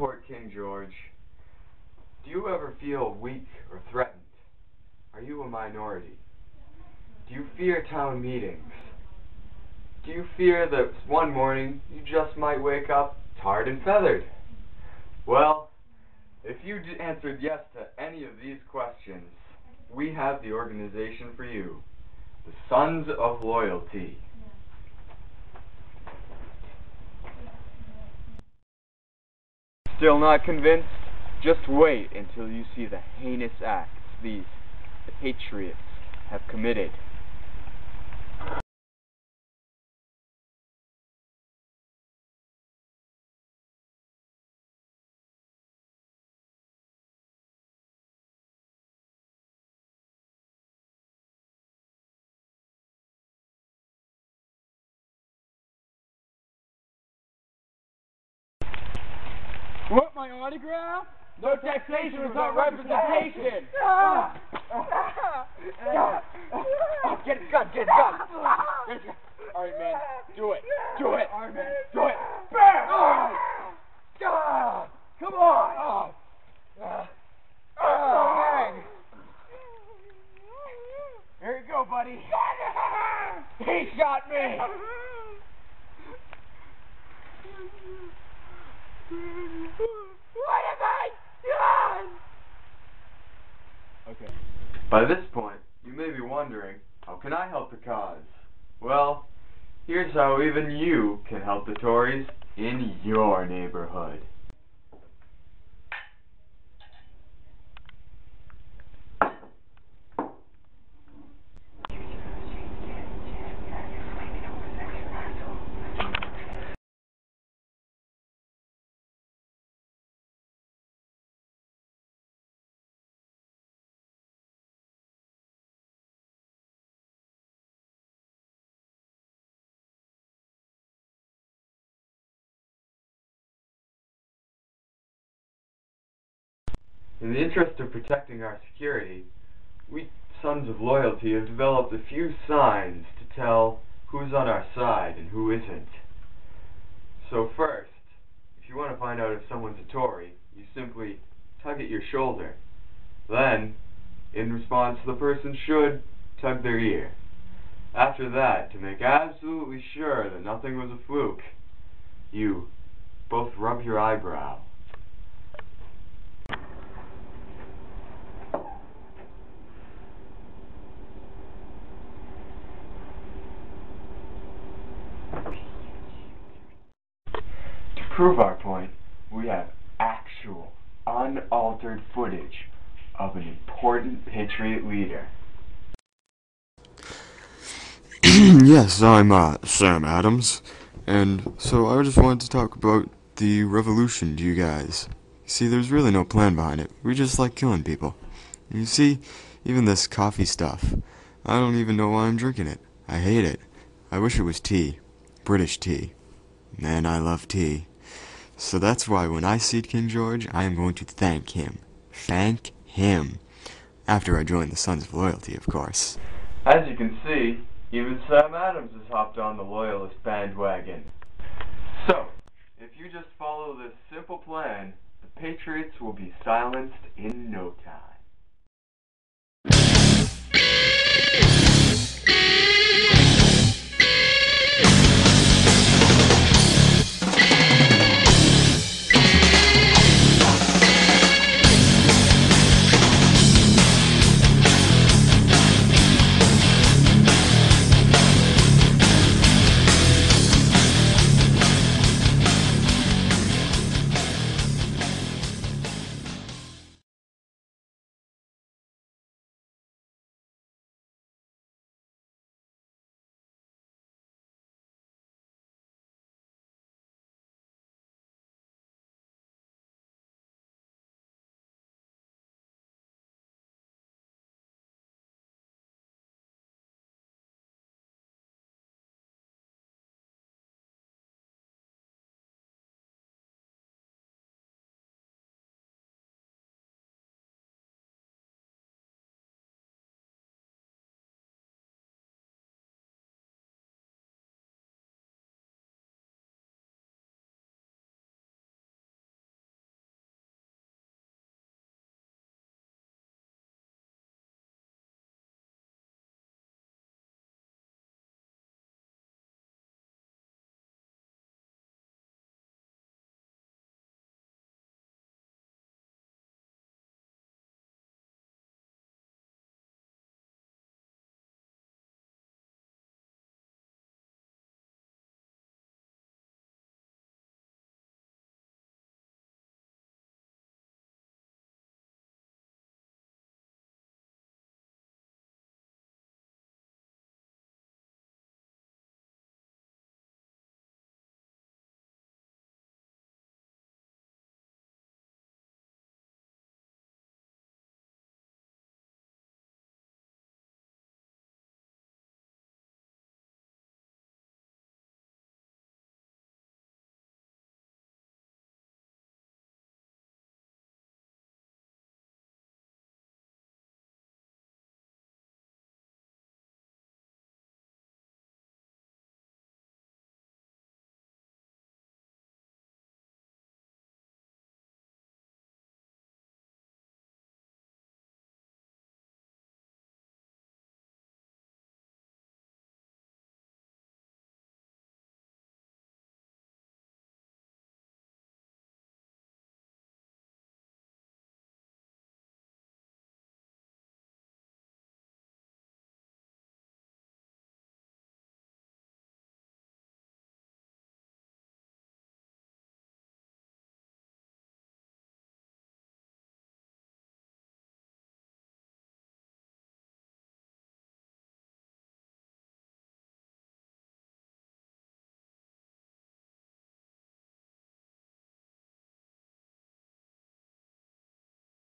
support King George. Do you ever feel weak or threatened? Are you a minority? Do you fear town meetings? Do you fear that one morning you just might wake up tarred and feathered? Well, if you answered yes to any of these questions, we have the organization for you, the Sons of Loyalty. Still not convinced? Just wait until you see the heinous acts these the patriots have committed. Autograph? No taxation without representation! Ah! Oh, get his gun, get his gun! Get his gun. Alright, man. Do it. Do it. Alright, man. Do it. Ah! Ah! Come on! Ah! Ah! Ah! Bang! Here you go, buddy. He shot me! What have I done? Okay. By this point, you may be wondering, how can I help the cause? Well, here's how even you can help the Tories in your neighborhood. In the interest of protecting our security, we Sons of Loyalty have developed a few signs to tell who's on our side and who isn't. So first, if you want to find out if someone's a Tory, you simply tug at your shoulder. Then, in response, the person should tug their ear. After that, to make absolutely sure that nothing was a fluke, you both rub your eyebrow. To prove our point, we have actual, unaltered footage of an important Patriot leader. yes, I'm uh, Sam Adams, and so I just wanted to talk about the revolution to you guys. See, there's really no plan behind it. We just like killing people. You see, even this coffee stuff, I don't even know why I'm drinking it. I hate it. I wish it was tea. British tea. Man, I love tea. So that's why when I see King George, I am going to thank him. Thank him. After I join the Sons of Loyalty, of course. As you can see, even Sam Adams has hopped on the loyalist bandwagon. So, if you just follow this simple plan, the Patriots will be silenced in no time.